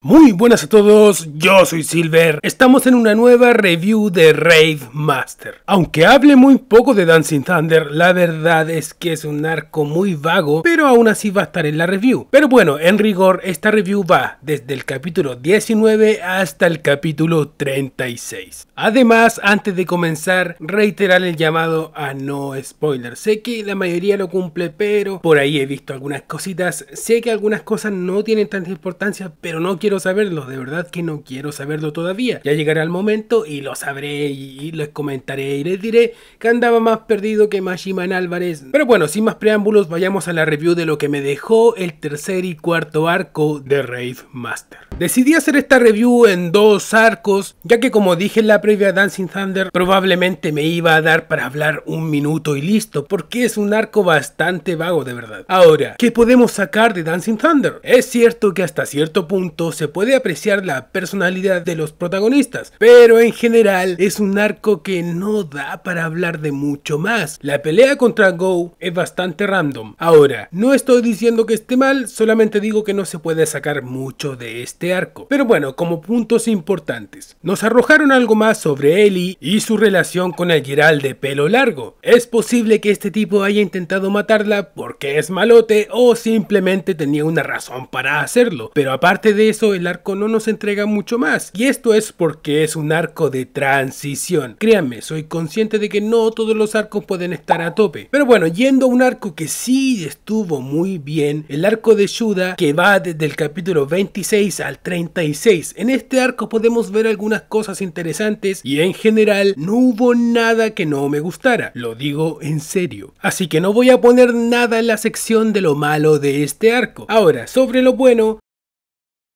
Muy buenas a todos, yo soy Silver. Estamos en una nueva review de Rave Master. Aunque hable muy poco de Dancing Thunder, la verdad es que es un arco muy vago, pero aún así va a estar en la review. Pero bueno, en rigor, esta review va desde el capítulo 19 hasta el capítulo 36. Además, antes de comenzar, reiterar el llamado a no spoiler. Sé que la mayoría lo cumple, pero por ahí he visto algunas cositas. Sé que algunas cosas no tienen tanta importancia, pero no quiero quiero saberlo, de verdad que no quiero saberlo todavía. Ya llegará el momento y lo sabré y, les comentaré y les diré que andaba más perdido que Mashiman Álvarez. Pero bueno, sin más preámbulos, vayamos a la review de lo que me dejó el tercer y cuarto arco de Rave Master. Decidí hacer esta review en dos arcos, ya que como dije en la previa Dancing Thunder, probablemente me iba a dar para hablar un minuto y listo, porque es un arco bastante vago de verdad. Ahora, ¿qué podemos sacar de Dancing Thunder? Es cierto que hasta cierto punto se puede apreciar la personalidad de los protagonistas, pero en general es un arco que no da para hablar de mucho más. La pelea contra Go es bastante random. Ahora, no estoy diciendo que esté mal, solamente digo que no se puede sacar mucho de este arco. Pero bueno, como puntos importantes, nos arrojaron algo más sobre Ellie y su relación con el Geralt de pelo largo. Es posible que este tipo haya intentado matarla porque es malote o simplemente tenía una razón para hacerlo, pero aparte de eso el arco no nos entrega mucho más. Y esto es porque es un arco de transición. Créanme, soy consciente de que no todos los arcos pueden estar a tope. Pero bueno, yendo a un arco que sí estuvo muy bien, el arco de Shuda que va desde el capítulo 26 al 36. En este arco podemos ver algunas cosas interesantes y en general no hubo nada que no me gustara. Lo digo en serio. Así que no voy a poner nada en la sección de lo malo de este arco. Ahora, sobre lo bueno,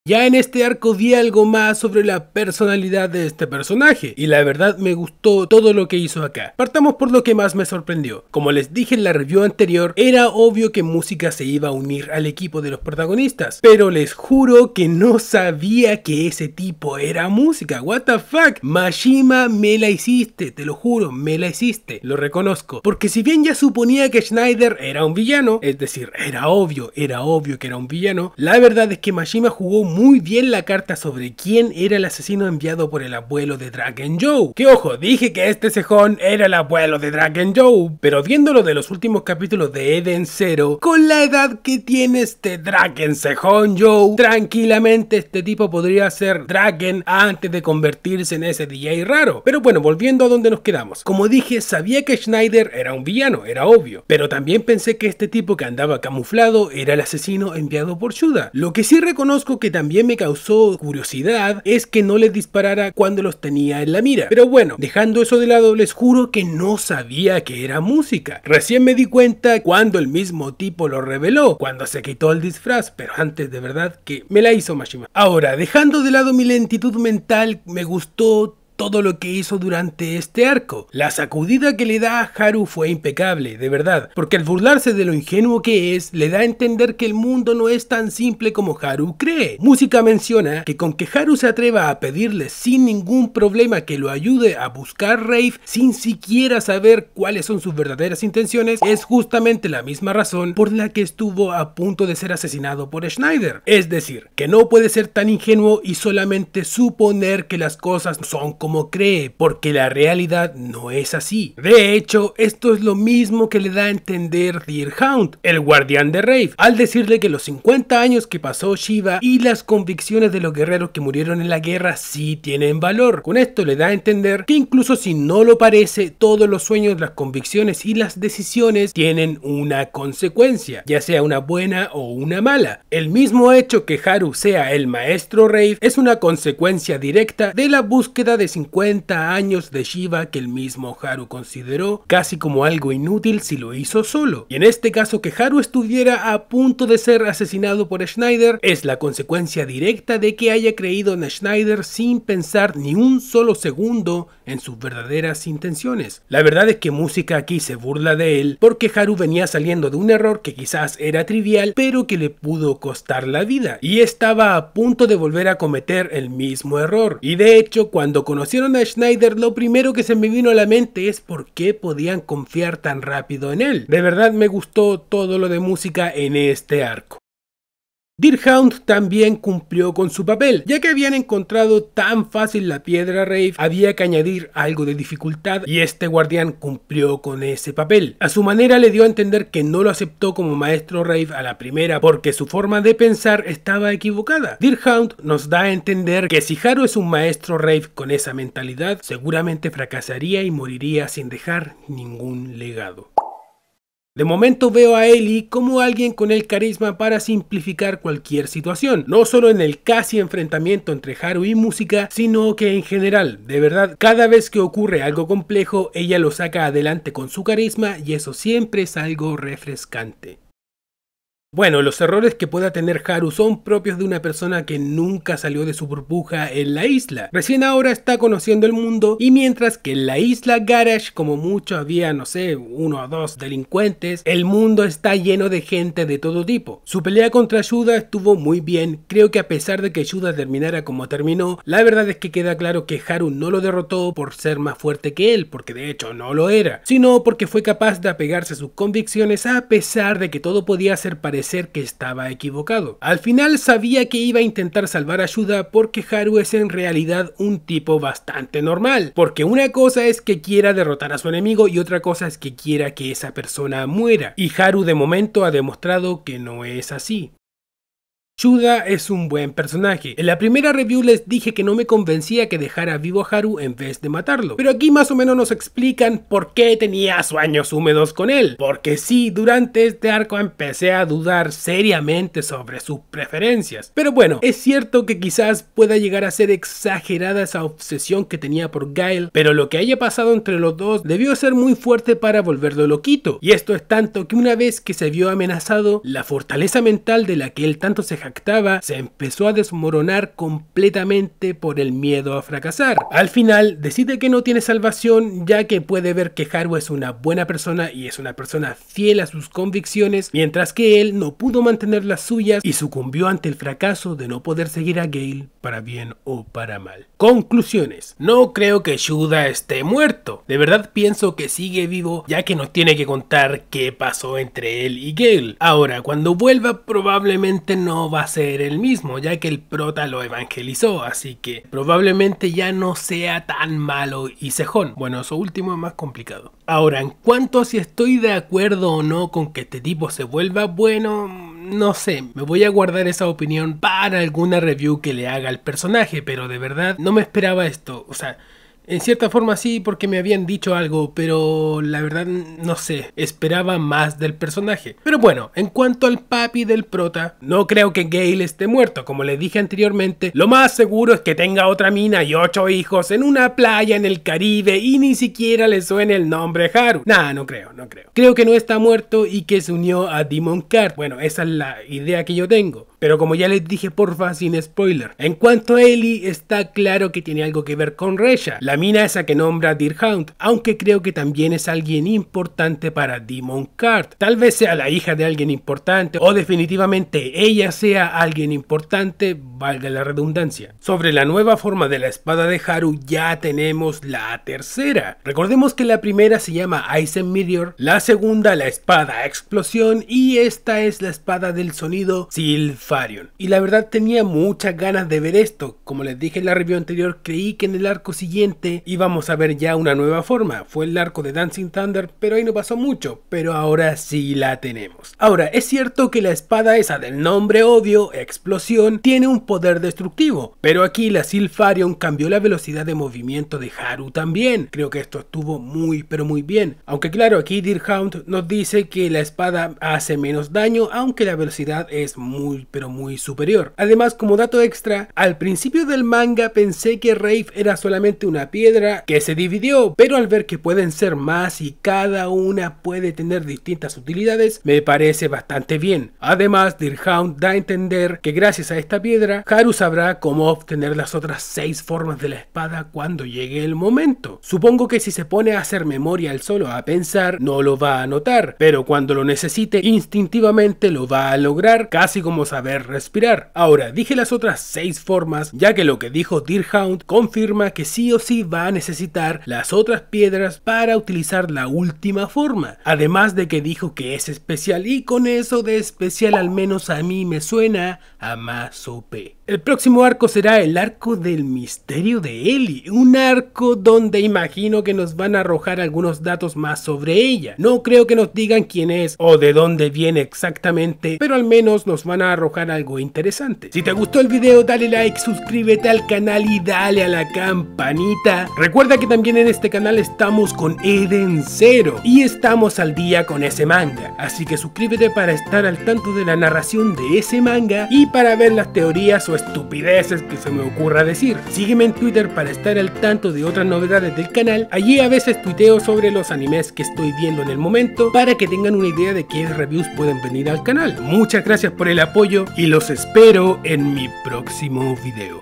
ya en este arco vi algo más sobre la personalidad de este personaje y la verdad me gustó todo lo que hizo acá. Partamos por lo que más me sorprendió. Como les dije en la review anterior, era obvio que Música se iba a unir al equipo de los protagonistas, pero les juro que no sabía que ese tipo era Música. What the fuck? Mashima me la hiciste, te lo juro, me la hiciste, lo reconozco. Porque si bien ya suponía que Schneider era un villano, es decir, era obvio, era obvio que era un villano, la verdad es que Mashima jugó muy bien la carta sobre quién era el asesino enviado por el abuelo de Dragon Joe. Que ojo, dije que este cejón era el abuelo de Dragon Joe, pero viéndolo de los últimos capítulos de Eden Zero, con la edad que tiene este Dragon cejón Joe, tranquilamente este tipo podría ser Dragon antes de convertirse en ese DJ raro. Pero bueno, volviendo a donde nos quedamos. Como dije, sabía que Schneider era un villano, era obvio, pero también pensé que este tipo que andaba camuflado era el asesino enviado por Shuda. Lo que sí reconozco que también también me causó curiosidad es que no les disparara cuando los tenía en la mira. Pero bueno, dejando eso de lado, les juro que no sabía que era música. Recién me di cuenta cuando el mismo tipo lo reveló, cuando se quitó el disfraz, pero antes de verdad que me la hizo Mashima. Ahora, dejando de lado mi lentitud mental, me gustó todo lo que hizo durante este arco. La sacudida que le da a Haru fue impecable, de verdad, porque al burlarse de lo ingenuo que es, le da a entender que el mundo no es tan simple como Haru cree. Música menciona que con que Haru se atreva a pedirle sin ningún problema que lo ayude a buscar Rave sin siquiera saber cuáles son sus verdaderas intenciones, es justamente la misma razón por la que estuvo a punto de ser asesinado por Schneider. Es decir, que no puede ser tan ingenuo y solamente suponer que las cosas son como cree, porque la realidad no es así. De hecho, esto es lo mismo que le da a entender Deerhound, el guardián de Rave, al decirle que los 50 años que pasó Shiva y las convicciones de los guerreros que murieron en la guerra sí tienen valor. Con esto le da a entender que incluso si no lo parece, todos los sueños, las convicciones y las decisiones tienen una consecuencia, ya sea una buena o una mala. El mismo hecho que Haru sea el maestro Rave es una consecuencia directa de la búsqueda de 50 años de Shiva que el mismo Haru consideró casi como algo inútil si lo hizo solo. Y en este caso que Haru estuviera a punto de ser asesinado por Schneider es la consecuencia directa de que haya creído en Schneider sin pensar ni un solo segundo en sus verdaderas intenciones. La verdad es que Música aquí se burla de él porque Haru venía saliendo de un error que quizás era trivial pero que le pudo costar la vida y estaba a punto de volver a cometer el mismo error. Y de hecho cuando conoció a Schneider, lo primero que se me vino a la mente es por qué podían confiar tan rápido en él. De verdad me gustó todo lo de música en este arco. Deerhound también cumplió con su papel, ya que habían encontrado tan fácil la piedra Rave, había que añadir algo de dificultad y este guardián cumplió con ese papel. A su manera le dio a entender que no lo aceptó como maestro Rave a la primera porque su forma de pensar estaba equivocada. Deerhound nos da a entender que si Haru es un maestro Rave con esa mentalidad, seguramente fracasaría y moriría sin dejar ningún legado. De momento veo a Ellie como alguien con el carisma para simplificar cualquier situación, no solo en el casi enfrentamiento entre Haru y música, sino que en general, de verdad, cada vez que ocurre algo complejo, ella lo saca adelante con su carisma y eso siempre es algo refrescante. Bueno, los errores que pueda tener Haru son propios de una persona que nunca salió de su burbuja en la isla. Recién ahora está conociendo el mundo y mientras que en la isla Garage, como mucho había, no sé, uno o dos delincuentes, el mundo está lleno de gente de todo tipo. Su pelea contra Yuda estuvo muy bien, creo que a pesar de que Yuda terminara como terminó, la verdad es que queda claro que Haru no lo derrotó por ser más fuerte que él, porque de hecho no lo era, sino porque fue capaz de apegarse a sus convicciones a pesar de que todo podía ser parecido ser que estaba equivocado. Al final sabía que iba a intentar salvar a Yuda porque Haru es en realidad un tipo bastante normal. Porque una cosa es que quiera derrotar a su enemigo y otra cosa es que quiera que esa persona muera. Y Haru de momento ha demostrado que no es así. Yuda es un buen personaje. En la primera review les dije que no me convencía que dejara vivo a Haru en vez de matarlo. Pero aquí más o menos nos explican por qué tenía sueños húmedos con él. Porque sí, durante este arco empecé a dudar seriamente sobre sus preferencias. Pero bueno, es cierto que quizás pueda llegar a ser exagerada esa obsesión que tenía por Gail. Pero lo que haya pasado entre los dos debió ser muy fuerte para volverlo loquito. Y esto es tanto que una vez que se vio amenazado, la fortaleza mental de la que él tanto se se empezó a desmoronar completamente por el miedo a fracasar. Al final decide que no tiene salvación ya que puede ver que Haru es una buena persona y es una persona fiel a sus convicciones, mientras que él no pudo mantener las suyas y sucumbió ante el fracaso de no poder seguir a Gale para bien o para mal. Conclusiones. No creo que Shuda esté muerto. De verdad pienso que sigue vivo ya que nos tiene que contar qué pasó entre él y Gale. Ahora, cuando vuelva probablemente no va a ser el mismo, ya que el prota lo evangelizó, así que probablemente ya no sea tan malo y cejón. Bueno, eso último es más complicado. Ahora, en cuanto a si estoy de acuerdo o no con que este tipo se vuelva bueno, no sé, me voy a guardar esa opinión para alguna review que le haga al personaje, pero de verdad no me esperaba esto, o sea... En cierta forma sí, porque me habían dicho algo, pero la verdad no sé, esperaba más del personaje. Pero bueno, en cuanto al papi del prota, no creo que Gale esté muerto, como le dije anteriormente, lo más seguro es que tenga otra mina y ocho hijos en una playa en el Caribe y ni siquiera le suene el nombre Haru. Nah, no creo, no creo. Creo que no está muerto y que se unió a Demon Card. Bueno, esa es la idea que yo tengo. Pero como ya les dije, porfa, sin spoiler. En cuanto a Ellie, está claro que tiene algo que ver con Resha, la mina esa que nombra Deerhound, aunque creo que también es alguien importante para Demon Card. Tal vez sea la hija de alguien importante o definitivamente ella sea alguien importante, valga la redundancia. Sobre la nueva forma de la espada de Haru ya tenemos la tercera. Recordemos que la primera se llama Aizen Meteor, la segunda la espada Explosión y esta es la espada del sonido Y la verdad tenía muchas ganas de ver esto. Como les dije en la review anterior, creí que en el arco siguiente íbamos a ver ya una nueva forma. Fue el arco de Dancing Thunder, pero ahí no pasó mucho. Pero ahora sí la tenemos. Ahora, es cierto que la espada esa del nombre obvio, explosión, tiene un poder destructivo. Pero aquí la Silfarion cambió la velocidad de movimiento de Haru también. Creo que esto estuvo muy pero muy bien. Aunque claro, aquí Deerhound nos dice que la espada hace menos daño, aunque la velocidad es muy pero muy superior. Además, como dato extra, al principio del manga pensé que Rave era solamente una piedra que se dividió, pero al ver que pueden ser más y cada una puede tener distintas utilidades, me parece bastante bien. Además, Deerhound da a entender que gracias a esta piedra, Haru sabrá cómo obtener las otras 6 formas de la espada cuando llegue el momento. Supongo que si se pone a hacer memoria al solo a pensar, no lo va a notar, pero cuando lo necesite, instintivamente lo va a lograr, casi como saber respirar. Ahora, dije las otras 6 formas, ya que lo que dijo Deerhound confirma que sí o sí va a necesitar las otras piedras para utilizar la última forma. Además de que dijo que es especial y con eso de especial al menos a mí me suena a más OP. El próximo arco será el arco del misterio de Ellie, un arco donde imagino que nos van a arrojar algunos datos más sobre ella. No creo que nos digan quién es o de dónde viene exactamente, pero al menos nos van a arrojar algo interesante. Si te gustó el video dale like, suscríbete al canal y dale a la campanita. Recuerda que también en este canal estamos con Eden Zero y estamos al día con ese manga, así que suscríbete para estar al tanto de la narración de ese manga y para ver las teorías estupideces que se me ocurra decir. Sígueme en Twitter para estar al tanto de otras novedades del canal. Allí a veces tuiteo sobre los animes que estoy viendo en el momento para que tengan una idea de qué reviews pueden venir al canal. Muchas gracias por el apoyo y los espero en mi próximo video.